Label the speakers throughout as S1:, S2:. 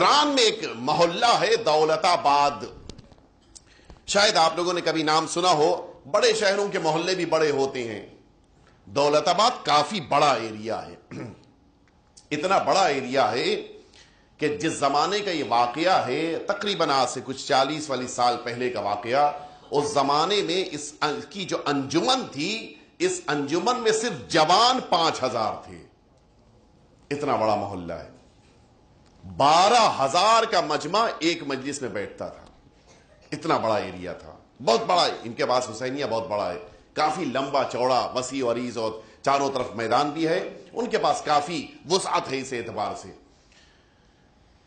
S1: Tehran میں ایک محلہ ہے دولت آباد۔ شاید آپ لوگوں نے کبھی نام سنا ہو، بڑے شہروں کے محلے بھی بڑے ہوتے ہیں۔ دولت آباد کافی بڑا ایریا ہے۔ اتنا بڑا ایریا ہے کہ جس زمانے کا یہ واقعہ ہے، تقریباً آج سے کچھ چالیس والیس سال پہلے کا واقعہ، اس زمانے میں اس کی جو انجمن تھی، اس انجمن میں صرف جوان پانچ ہزار تھے۔ اتنا بڑا محلہ ہے۔ بارہ ہزار کا مجمع ایک مجلس میں بیٹھتا تھا۔ اتنا بڑا ایریا تھا۔ بہت بڑا۔ ہے ان کے پاس حسینیہ بہت بڑا ہے۔ کافی لمبا، چوڑا، وسیع اور عریض اور چاروں طرف میدان بھی ہے۔ ان کے پاس کافی وسعت ہے اس اعتبار سے۔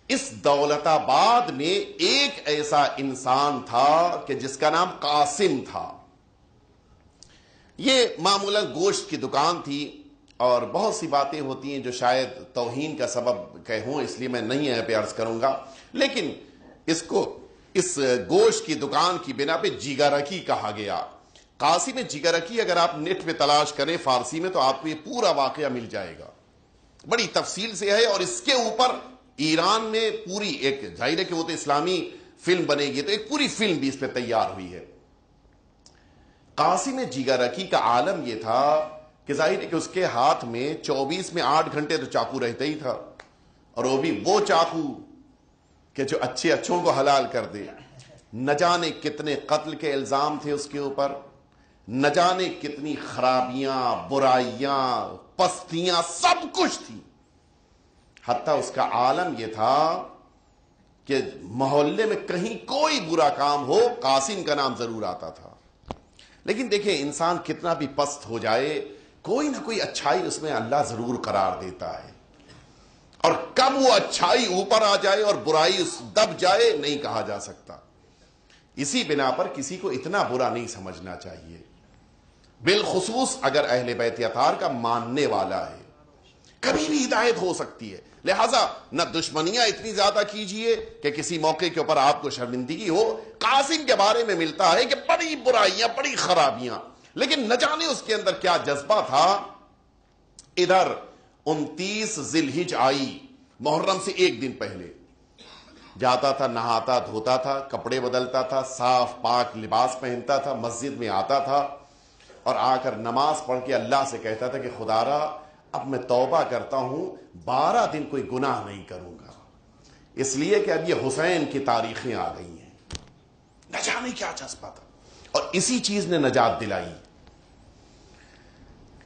S1: اس دولت آباد میں ایک ایسا انسان تھا کہ جس کا نام قاسم تھا۔ یہ معمولا گوشت کی دکان تھی۔ اور بہت سی باتیں ہوتی ہیں جو شاید توہین کا سبب ہوں، اس لیے میں نہیں ہے پہ عرض کروں گا۔ لیکن اس کو، اس گوشت کی دکان کی بنا پہ جیگا رکی کہا گیا۔ قاسم جیگا رکی اگر آپ نیٹ پہ تلاش کریں فارسی میں تو آپ کو یہ پورا واقعہ مل جائے گا۔ بڑی تفصیل سے ہے اور اس کے اوپر ایران میں پوری ایک، ظاہر ہے کہ وہ تو اسلامی فلم بنے گی، تو ایک پوری فلم بھی اس پہ تیار ہوئی ہے۔ قاسم جیگارکی کا عالم یہ تھا کہ ظاہر ہے کہ اس کے ہاتھ میں چوبیس میں آٹھ گھنٹے تو چاقو رہتا ہی تھا۔ اور وہ بھی وہ چاقو کہ جو اچھے اچھوں کو حلال کر دے۔ نہ جانے کتنے قتل کے الزام تھے اس کے اوپر، نہ جانے کتنی خرابیاں، برائیاں، پستیاں، سب کچھ تھی۔ حتیٰ اس کا عالم یہ تھا کہ محلے میں کہیں کوئی برا کام ہو، قاسم کا نام ضرور آتا تھا۔ لیکن دیکھیں، انسان کتنا بھی پست ہو جائے کوئی نہ کوئی اچھائی اس میں اللہ ضرور قرار دیتا ہے۔ اور کب وہ اچھائی اوپر آ جائے اور برائی اس دب جائے نہیں کہا جا سکتا۔ اسی بنا پر کسی کو اتنا برا نہیں سمجھنا چاہیے۔ بالخصوص اگر اہل بیت اطار کا ماننے والا ہے۔ کبھی بھی ہدایت ہو سکتی ہے۔ لہذا نہ دشمنیاں اتنی زیادہ کیجیے کہ کسی موقع کے اوپر آپ کو شرمندگی ہو۔ قاسم کے بارے میں ملتا ہے کہ بڑی برائیاں، بڑی خرابیاں۔ لیکن نہ جانے اس کے اندر کیا جذبہ تھا۔ ادھر انتیس ذلحج آئی، محرم سے ایک دن پہلے۔ جاتا تھا، نہاتا، دھوتا تھا، کپڑے بدلتا تھا، صاف، پاک لباس پہنتا تھا، مسجد میں آتا تھا۔ اور آ کر نماز پڑھ کے اللہ سے کہتا تھا کہ خدا را اب میں توبہ کرتا ہوں، بارہ دن کوئی گناہ نہیں کروں گا۔ اس لیے کہ اب یہ حسین کی تاریخیں آ گئی ہیں۔ نہ جانے کیا چسپا تھا۔ اور اسی چیز نے نجات دلائی۔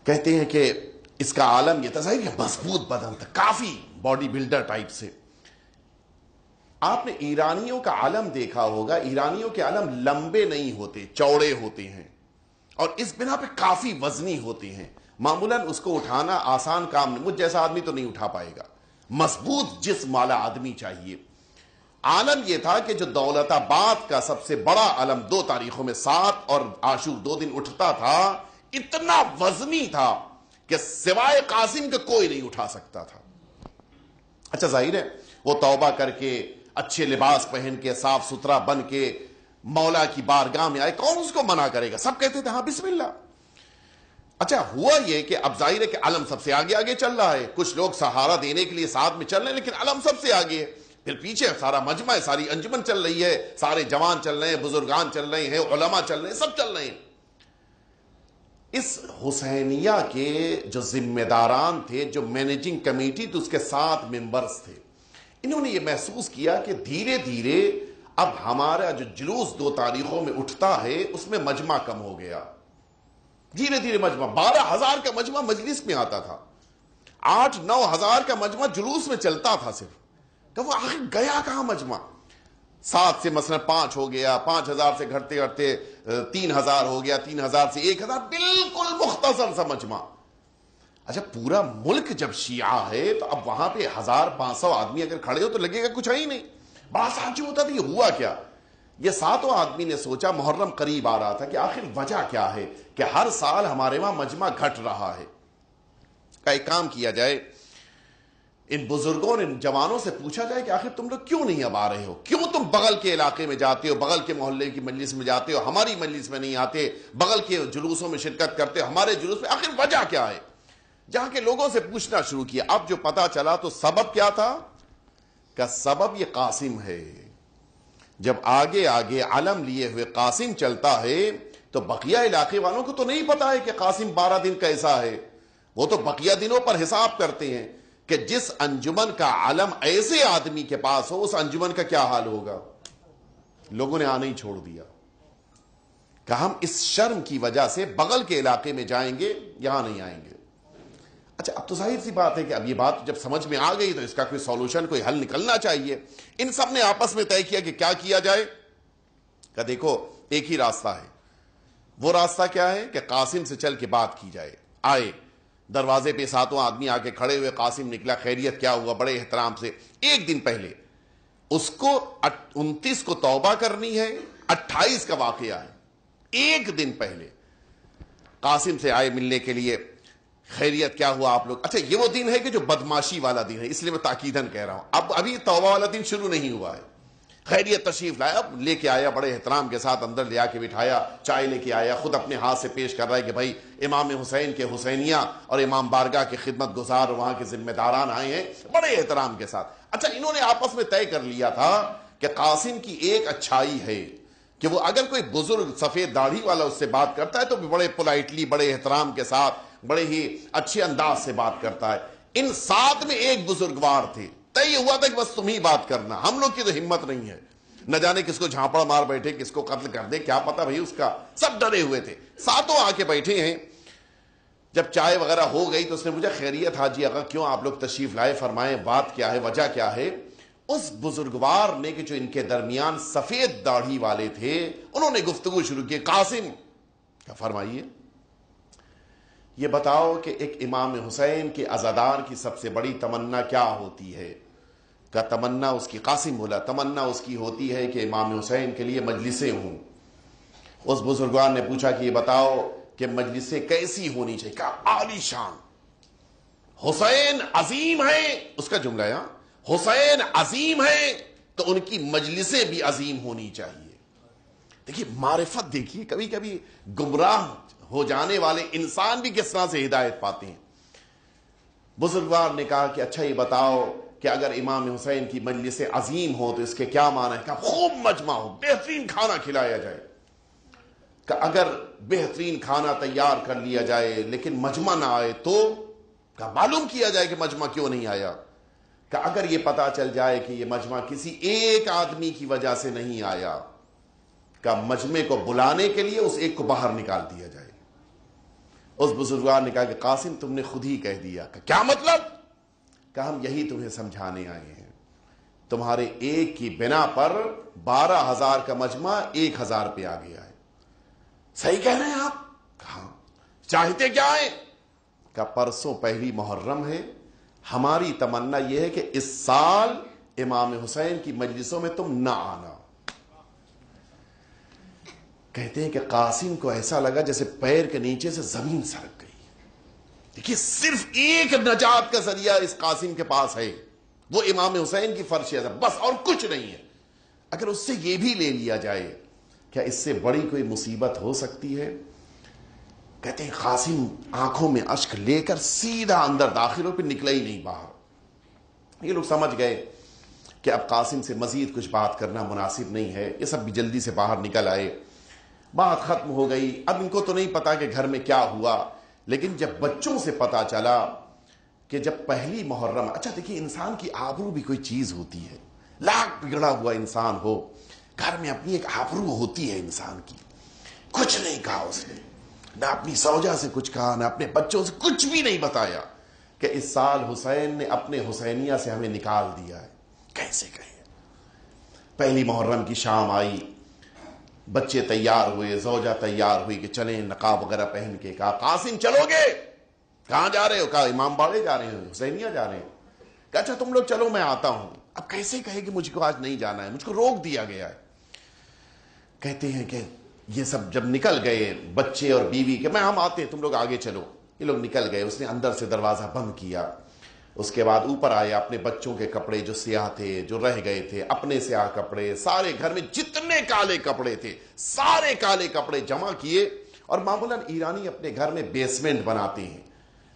S1: کہتے ہیں کہ اس کا عالم یہ تھا کہ مضبوط بدن تھا کافی باڈی بلڈر ٹائپ سے۔ آپ نے ایرانیوں کا عالم دیکھا ہوگا، ایرانیوں کے عالم لمبے نہیں ہوتے، چوڑے ہوتے ہیں۔ اور اس بنا پہ کافی وزنی ہوتے ہیں۔ معمولاً اس کو اٹھانا آسان کام نہیں مجھ جیسا آدمی تو نہیں اٹھا پائے گا۔ مضبوط جسم والا آدمی چاہیے۔ عالم یہ تھا کہ جو دولت آباد کا سب سے بڑا علم دو تاریخوں میں سات اور آشور دو دن اٹھتا تھا اتنا وزنی تھا کہ سوائے قاسم کے کوئی نہیں اٹھا سکتا تھا۔ اچھا ظاہر ہے، وہ توبہ کر کے اچھے لباس پہن کے، صاف ستھرا بن کے مولا کی بارگاہ میں آئے، کون اس کو منع کرے گا؟ سب کہتے تھے ہاں بسم اللہ۔ اچھا ہوا یہ کہ اب ظاہر ہے کہ علم سب سے آگے آگے چل رہا ہے۔ کچھ لوگ سہارا دینے کے لیے ساتھ میں چل رہے ہیں، لیکن علم سب سے آگے ہے۔ پھر پیچھے سارا مجمع ہے ساری انجمن چل رہی ہے، سارے جوان چل رہے ہیں، بزرگان چل رہے ہیں، علماء چل رہے ہیں، سب چل رہے ہیں۔ اس حسینیہ کے جو ذمہ داران تھے، جو مینیجنگ کمیٹی تھی اس کے سات ممبرز تھے۔ انہوں نے یہ محسوس کیا کہ دھیرے دھیرے اب ہمارا جو جلوس دو تاریخوں میں اٹھتا ہے، اس میں مجمع کم ہو گیا۔ دھیرے دھیرے مجمع، بارہ ہزار کا مجمع مجلس میں آتا تھا۔ آٹھ نو ہزار کا مجمع جلوس میں چلتا تھا صرف۔ تو وہ آخر گیا کہاں مجمع؟ سات سے مثلا پانچ ہو گیا، پانچ ہزار سے گھٹتے گھٹتے تین ہزار ہو گیا، تین ہزار سے ایک ہزار، بالکل مختصر سا مجمع اچھا پورا ملک جب شیعہ ہے تو اب وہاں پہ ہزار پانچ سو آدمی اگر کھڑے ہو تو لگے گا کچھ ہی نہیں۔ بڑا سانچو ہوتا تھا، یہ ہوا کیا؟ یہ ساتوں آدمی نے سوچا، محرم قریب آ رہا تھا کہ آخر وجہ کیا ہے؟ کہ ہر سال ہمارے وہاں مجمع گھٹ رہا ہے۔ کا ایک کام کیا جائے ان بزرگوں ان جوانوں سے پوچھا جائے کہ آخر تم لوگ کیوں نہیں اب آ رہے ہو؟ کیوں تم بغل کے علاقے میں جاتے ہو؟ بغل کے محلے کی مجلس میں جاتے ہو؟ ہماری مجلس میں نہیں آتے، بغل کے جلوسوں میں شرکت کرتے ہو؟ ہمارے جلوس میں آخر وجہ کیا ہے؟ جہاں کے لوگوں سے پوچھنا شروع کیا، اب جو پتا چلا تو سبب کیا تھا؟ کا سبب یہ قاسم ہے۔ جب آگے آگے علم لیے ہوئے قاسم چلتا ہے، تو بقیہ علاقے والوں کو تو نہیں پتا ہے کہ قاسم بارہ دن کیسا ہے۔ وہ تو بقیہ دنوں پر حساب کرتے ہیں۔ کہ جس انجمن کا علم ایسے آدمی کے پاس ہو، اس انجمن کا کیا حال ہوگا؟ لوگوں نے آنا ہی چھوڑ دیا۔ کہ ہم اس شرم کی وجہ سے بغل کے علاقے میں جائیں گے، یہاں نہیں آئیں گے۔ اچھا اب تو ظاہر سی بات ہے کہ اب یہ بات جب سمجھ میں آ گئی تو اس کا کوئی سولوشن کوئی حل نکلنا چاہیے۔ ان سب نے آپس میں طے کیا کہ کیا کیا جائے۔ کہ دیکھو، ایک ہی راستہ ہے۔ وہ راستہ کیا ہے؟ کہ قاسم سے چل کے بات کی جائے۔ آئے۔ دروازے پہ ساتوں آدمی آ کے کھڑے ہوئے، قاسم نکلا، خیریت کیا ہوا؟ بڑے احترام سے ایک دن پہلے اس کو انتیس کو توبہ کرنی ہے، اٹھائیس کا واقعہ ہے۔ ایک دن پہلے قاسم سے آئے ملنے کے لیے، خیریت کیا ہوا آپ لوگ؟ اچھا یہ وہ دن ہے کہ جو بدماشی والا دن ہے، اس لیے میں تاکیدن کہہ رہا ہوں۔ اب ابھی توبہ والا دن شروع نہیں ہوا ہے۔ خیریت تشریف لایا لے کے آیا، بڑے احترام کے ساتھ اندر لے آ کے بٹھایا، چائے لے کے آیا، خود اپنے ہاتھ سے پیش کر رہا ہے کہ بھائی، امام حسین کے حسینیاں اور امام بارگاہ کے خدمت گزار، وہاں کے ذمہ داران آئے ہیں، بڑے احترام کے ساتھ۔ اچھا انہوں نے آپس میں طے کر لیا تھا کہ قاسم کی ایک اچھائی ہے کہ وہ اگر کوئی بزرگ سفید داڑھی والا اس سے بات کرتا ہے تو بڑے پولائٹلی، بڑے احترام کے ساتھ، بڑے ہی اچھے انداز سے بات کرتا ہے۔ ان سات میں ایک بزرگوار تھے۔ طے ہوا تھا کہ بس تم ہی بات کرنا، ہم لوگ کی تو ہمت نہیں ہے۔ نہ جانے کس کو جھانپڑ مار بیٹھے، کس کو قتل کر دے، کیا پتا بھائی اس کا سب ڈرے ہوئے تھے۔ ساتوں آ کے بیٹھے ہیں۔ جب چائے وغیرہ ہو گئی تو اس نے مجھے خیریت حاجی اگر کیوں آپ لوگ تشریف لائے؟ فرمائے، بات کیا ہے؟ وجہ کیا ہے؟ اس بزرگوار نے کہ جو ان کے درمیان سفید داڑھی والے تھے، انہوں نے گفتگو شروع کی۔ قاسم، کیا فرمائیے؟ یہ بتاؤ کہ ایک امام حسین کے ازادار کی سب سے بڑی تمنا کیا ہوتی ہے؟ کا تمنا اس کی قاسم بولا تمنا اس کی ہوتی ہے کہ امام حسین کے لیے مجلسیں ہوں۔ اس بزرگوان نے پوچھا کہ یہ بتاؤ کہ مجلسیں کیسی ہونی چاہیے؟ کیا عالی شان۔ حسین عظیم ہے اس کا جملہ یہاں حسین عظیم ہے تو ان کی مجلسیں بھی عظیم ہونی چاہیے۔ دیکھیے، معرفت دیکھیے، کبھی کبھی گمراہ ہو جانے والے انسان بھی کس طرح سے ہدایت پاتے ہیں۔ بزرگوار نے کہا کہ اچھا یہ بتاؤ کہ اگر امام حسین کی مجلس عظیم ہو تو اس کے کیا معنی ہے؟ کہ خوب مجمع ہو، بہترین کھانا کھلایا جائے۔ کہ اگر بہترین کھانا تیار کر لیا جائے لیکن مجمع نہ آئے تو کہ معلوم کیا جائے کہ مجمع کیوں نہیں آیا؟ کہ اگر یہ پتا چل جائے کہ یہ مجمع کسی ایک آدمی کی وجہ سے نہیں آیا کہ مجمع کو بلانے کے لیے اس ایک کو باہر نکال دیا جائے؟ اس بزرگوار نے کہا کہ قاسم تم نے خود ہی کہہ دیا۔ کہ کیا مطلب؟ کہ ہم یہی تمہیں سمجھانے آئے ہیں۔ تمہارے ایک کی بنا پر بارہ ہزار کا مجمع ایک ہزار پہ آ گیا ہے۔ صحیح کہہ رہے ہیں آپ؟ کہاں؟ چاہتے کیا ہے کہ پرسوں پہلی محرم ہے۔ ہماری تمنا یہ ہے کہ اس سال امام حسین کی مجلسوں میں تم نہ آنا۔ کہتے ہیں کہ قاسم کو ایسا لگا جیسے پیر کے نیچے سے زمین سرک گئی۔ دیکھیے، صرف ایک نجات کا ذریعہ اس قاسم کے پاس ہے۔ وہ امام حسین کی فرش ہے۔ بس، اور کچھ نہیں ہے۔ اگر اس سے یہ بھی لے لیا جائے، کیا اس سے بڑی کوئی مصیبت ہو سکتی ہے؟ کہتے ہیں، قاسم آنکھوں میں اشک لے کر سیدھا اندر داخل ہو، پھر نکلا ہی نہیں باہر۔ یہ لوگ سمجھ گئے کہ اب قاسم سے مزید کچھ بات کرنا مناسب نہیں ہے۔ یہ سب بھی جلدی سے باہر نکل آئے۔ بات ختم ہو گئی۔ اب ان کو تو نہیں پتا کہ گھر میں کیا ہوا۔ لیکن جب بچوں سے پتا چلا کہ جب پہلی محرم اچھا دیکھیے، انسان کی آبرو بھی کوئی چیز ہوتی ہے۔ لاکھ بگڑا ہوا انسان ہو، گھر میں اپنی ایک آبرو ہوتی ہے انسان کی۔ کچھ نہیں کہا اس نے۔ نہ اپنی سوجا سے کچھ کہا، نہ اپنے بچوں سے کچھ بھی نہیں بتایا کہ اس سال حسین نے اپنے حسینیہ سے ہمیں نکال دیا ہے۔ کیسے کہے پہلی محرم کی شام آئی بچے تیار ہوئے، زوجہ تیار ہوئی کہ چلیں نقاب وغیرہ پہن کے کہا، قاسم چلو گے؟ کہاں جا رہے ہو؟ کہا، امام باڑے جا رہے ہیں حسینیہ جا رہے ہیں کہ اچھا تم لوگ چلو، میں آتا ہوں۔ اب کیسے کہے کہ مجھ کو آج نہیں جانا ہے؟ مجھ کو روک دیا گیا ہے۔ کہتے ہیں کہ یہ سب جب نکل گئے بچے اور بیوی کہ میں، ہم آتے ہیں تم لوگ آگے چلو۔ یہ لوگ نکل گئے، اس نے اندر سے دروازہ بند کیا۔ اس کے بعد اوپر آئے اپنے بچوں کے کپڑے جو سیاہ تھے، جو رہ گئے تھے، اپنے سیاہ کپڑے، سارے گھر میں جتنے کالے کپڑے تھے، سارے کالے کپڑے جمع کیے اور معمولاً ایرانی اپنے گھر میں بیسمنٹ بناتے ہیں۔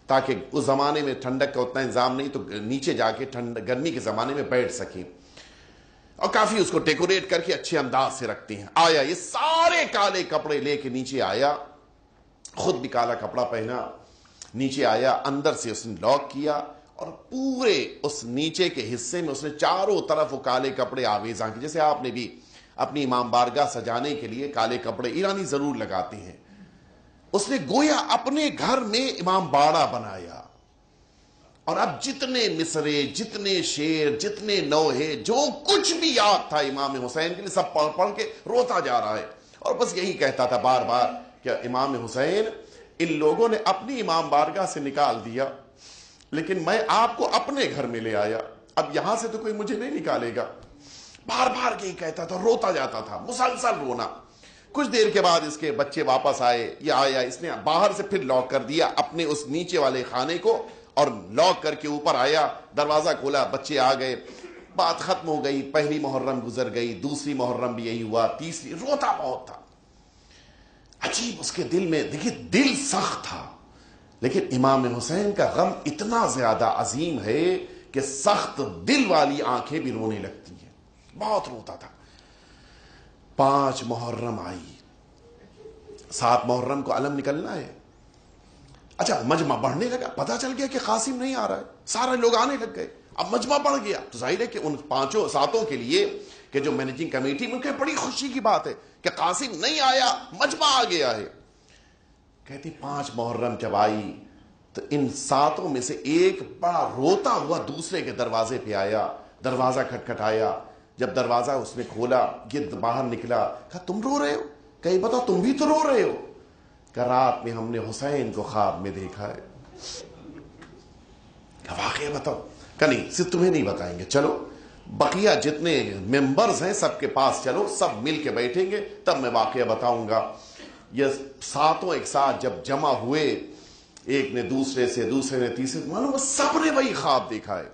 S1: تاکہ اس زمانے میں ٹھنڈک کا اتنا انتظام نہیں تو نیچے جا کے ٹھنڈ، گرمی کے زمانے میں بیٹھ سکیں۔ اور کافی اس کو ڈیکوریٹ کر کے اچھے انداز سے رکھتے ہیں۔ آیا یہ سارے کالے کپڑے لے کے نیچے آیا، خود بھی کالا کپڑا پہنا، نیچے آیا، اندر سے اس نے لاک کیا۔ اور پورے اس نیچے کے حصے میں اس نے چاروں طرف وہ کالے کپڑے آویزاں کی جیسے آپ نے بھی اپنی امام بارگاہ سجانے کے لیے کالے کپڑے ایرانی ضرور لگاتے ہیں۔ اس نے گویا اپنے گھر میں امام باڑا بنایا۔ اور اب جتنے مصرے، جتنے شیر، جتنے نوہے جو کچھ بھی یاد تھا امام حسین کے لیے سب پڑھ پڑھ کے روتا جا رہا ہے۔ اور بس یہی کہتا تھا بار بار کہ امام حسین ان لوگوں نے اپنی امام بارگاہ سے نکال دیا۔ لیکن میں آپ کو اپنے گھر میں لے آیا۔ اب یہاں سے تو کوئی مجھے نہیں نکالے گا۔ بار بار یہی کہتا تھا، روتا جاتا تھا، مسلسل رونا۔ کچھ دیر کے بعد اس کے بچے واپس آئے، یا آیا، اس نے باہر سے پھر لاک کر دیا اپنے اس نیچے والے خانے کو اور لاک کر کے اوپر آیا، دروازہ کھولا، بچے آ گئے۔ بات ختم ہو گئی، پہلی محرم گزر گئی، دوسری محرم بھی یہی ہوا، تیسری، روتا بہت تھا۔ عجیب اس کے دل میں، دیکھیے، دل سخت تھا۔ لیکن امام حسین کا غم اتنا زیادہ عظیم ہے کہ سخت دل والی آنکھیں بھی رونے لگتی ہیں۔ بہت روتا تھا۔ پانچ محرم آئی۔ سات محرم کو علم نکلنا ہے۔ اچھا مجمع بڑھنے لگا۔ پتا چل گیا کہ قاسم نہیں آ رہا ہے۔ سارے لوگ آنے لگ گئے۔ اب مجمع بڑھ گیا۔ تو ظاہر ہے کہ ان پانچوں ساتوں کے لیے کہ جو مینیجنگ کمیٹی میں بڑی خوشی کی بات ہے کہ قاسم نہیں آیا، مجمع آ گیا ہے۔ کہتی پانچ محرم جب آئی تو ان ساتوں میں سے ایک بڑا روتا ہوا دوسرے کے دروازے پہ آیا، دروازہ کھٹکھٹایا۔ جب دروازہ اس نے کھولا، گرد باہر نکلا، کہا، تم رو رہے ہو؟ کہیں بتاؤ تم بھی تو رو رہے ہو؟ کہ رات میں ہم نے حسین کو خواب میں دیکھا ہے۔ واقعہ بتاؤ؟ کہ نہیں، صرف تمہیں نہیں بتائیں گے۔ چلو، بقیہ جتنے ممبرز ہیں، سب کے پاس چلو، سب مل کے بیٹھیں گے، تب میں واقعہ بتاؤں گا۔ یہ ساتوں ایک ساتھ جب جمع ہوئے، ایک نے دوسرے سے، دوسرے نے تیسرے معلوم سب نے وہی خواب دیکھا ہے۔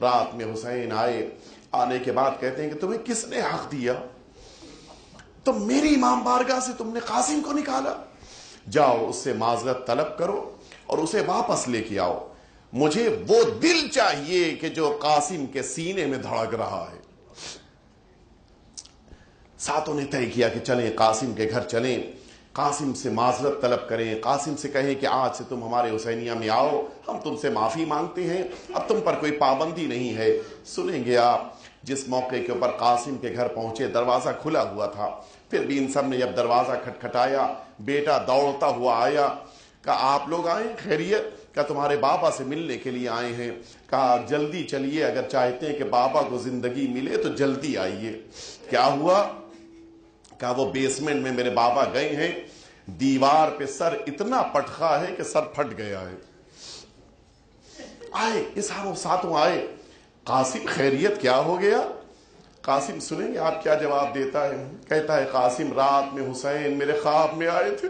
S1: رات میں حسین آئے، آنے کے بعد کہتے ہیں کہ تمہیں کس نے حق دیا؟ تم میری امام بارگاہ سے تم نے قاسم کو نکالا۔ جاؤ، اس سے معذرت طلب کرو اور اسے واپس لے کے آؤ۔ مجھے وہ دل چاہیے کہ جو قاسم کے سینے میں دھڑک رہا ہے۔ ساتوں نے طے کیا کہ چلیں، قاسم کے گھر چلیں۔ قاسم سے معذرت طلب کریں، قاسم سے کہیں کہ آج سے تم ہمارے حسینیہ میں آؤ، ہم تم سے معافی مانگتے ہیں۔ اب تم پر کوئی پابندی نہیں ہے۔ سنیں گے آپ، جس موقع کے اوپر قاسم کے گھر پہنچے، دروازہ کھلا ہوا تھا۔ پھر بھی ان سب نے جب دروازہ کھٹکھٹایا، بیٹا دوڑتا ہوا آیا، کہا، آپ لوگ آئے؟ خیریت؟ کہا، تمہارے بابا سے ملنے کے لیے آئے ہیں۔ کہا، جلدی چلیے، اگر چاہتے ہیں کہ بابا کو زندگی ملے تو جلدی آئیے۔ کیا ہوا؟ کہا وہ بیسمنٹ میں میرے بابا گئے ہیں۔ دیوار پہ سر اتنا پٹخا ہے کہ سر پھٹ گیا ہے۔ آئے اس ساتھوں آئے۔ قاسم، خیریت کیا ہو گیا؟ قاسم، سنیں گے آپ کیا جواب دیتا ہے؟ کہتا ہے، قاسم، رات میں حسین میرے خواب میں آئے تھے۔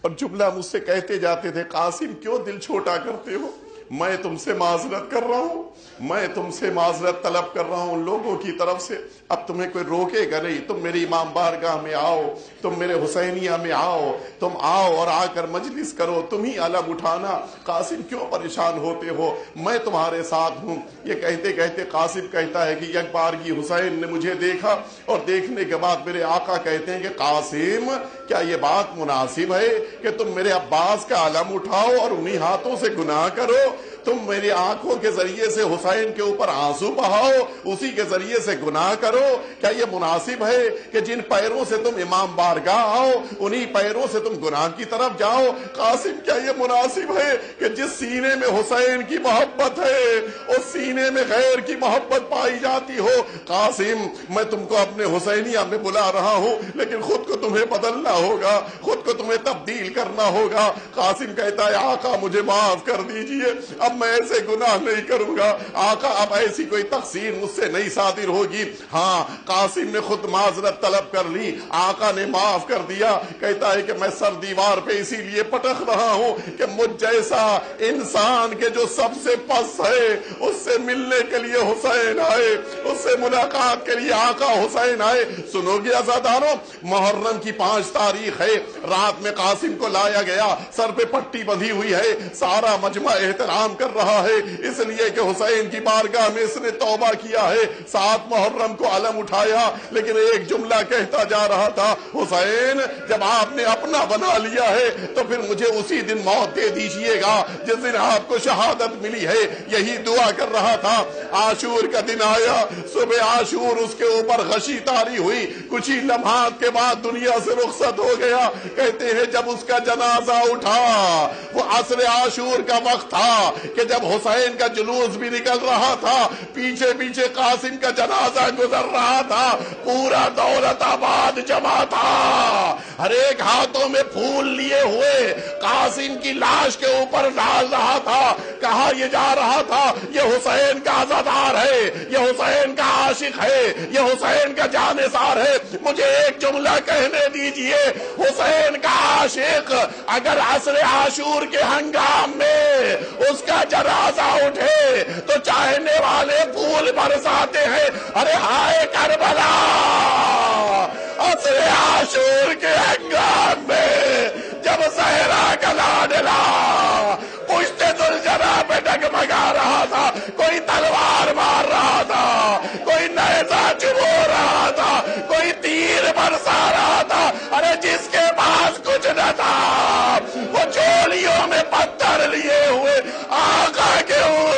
S1: اور جملہ مجھ سے کہتے جاتے تھے، قاسم، کیوں دل چھوٹا کرتے ہو؟ میں تم سے معذرت کر رہا ہوں، میں تم سے معذرت طلب کر رہا ہوں لوگوں کی طرف سے۔ اب تمہیں کوئی روکے گا نہیں، تم میری امام بارگاہ میں آؤ، تم میرے حسینیہ میں آؤ، تم آؤ اور آ کر مجلس کرو، تم ہی الگ اٹھانا۔ قاسم کیوں پریشان ہوتے ہو؟ میں تمہارے ساتھ ہوں۔ یہ کہتے کہتے قاسم کہتا ہے کہ یک بار کی حسین نے مجھے دیکھا اور دیکھنے کے بعد میرے آقا کہتے ہیں کہ قاسم کیا یہ بات مناسب ہے کہ تم میرے عباس کا علم اٹھاؤ اور انہی ہاتھوں سے گناہ کرو؟ تم میری آنکھوں کے ذریعے سے حسین کے اوپر آنسو بہاؤ، اسی کے ذریعے سے گناہ کرو۔ کیا یہ مناسب ہے کہ جن پیروں سے تم امام بارگاہ آؤ، انہی پیروں سے تم گناہ کی طرف جاؤ؟ قاسم، کیا یہ مناسب ہے کہ جس سینے میں حسین کی محبت ہے، اس سینے میں غیر کی محبت پائی جاتی ہو؟ قاسم، میں تم کو اپنے حسینیہ میں بلا رہا ہوں، لیکن خود کو تمہیں بدلنا ہوگا، خود کو تمہیں تبدیل کرنا ہوگا۔ قاسم کہتا ہے، آقا مجھے معاف کر دیجیے۔ اب میں ایسے گناہ نہیں کروں گا۔ آقا، اب ایسی کوئی تقسیم مجھ سے نہیں صادر ہوگی۔ ہاں قاسم نے خود معذرت طلب کر لی۔ آقا نے معاف کر دیا۔ کہتا ہے کہ میں سر دیوار پہ اسی لیے پٹک رہا ہوں کہ مجھ جیسا انسان کے جو سب سے پس ہے، اس سے ملنے کے لیے حسین آئے، اس سے ملاقات کے لیے آقا حسین آئے۔ سنو گے ازاداروں محرم کی پانچ تاریخ ہے۔ رات میں قاسم کو لایا گیا، سر پہ پٹی بندھی ہوئی ہے۔ سارا مجمع احترام کر رہا ہے۔ اس لیے کہ حسین کی بارگاہ میں اس نے توبہ کیا ہے۔ سات محرم کو علم اٹھایا، لیکن ایک جملہ کہتا جا رہا تھا، حسین، جب آپ نے اپنا بنا لیا ہے، تو پھر مجھے اسی دن موت دے دیجیے گا۔ جس دن آپ کو شہادت ملی ہے، یہی دعا کر رہا تھا۔ آشور کا دن آیا۔ صبح آشور اس کے اوپر غشی تاری ہوئی۔ کچھ ہی لمحات کے بعد دنیا سے رخصت ہو گیا۔ کہتے ہیں، جب اس کا جنازہ اٹھا، وہ عصر عاشور کا وقت تھا۔ کہ جب حسین کا جلوس بھی نکل رہا تھا، پیچھے پیچھے قاسم کا جنازہ گزر رہا تھا، پورا دولت آباد جمع تھا۔ ہر ایک ہاتھوں میں پھول لیے ہوئے، قاسم کی لاش کے اوپر ڈال رہا تھا، کہا یہ جا رہا تھا، یہ حسین کا آزادار ہے، یہ حسین کا عاشق ہے، یہ حسین کا جانسار ہے۔ مجھے ایک جملہ کہنے دیجیے، حسین کا عاشق اگر عصر عاشور کے ہنگام میں اس کا جنازہ اٹھے تو چاہنے والے پھول برساتے ہیں۔ ارے ہائے کربلا! اصل آشور کے انگام میں جب سہرہ کلا ڈلا پشت دلجنا پہ ڈگمگا رہا تھا، کوئی تلوار مار رہا تھا، کوئی نیزہ چبو رہا تھا، کوئی تیر برسا رہا تھا۔ ارے جس کے پاس کچھ نہ تھا، وہ چولیوں میں پتھر لیے ہوئے۔ Thank you,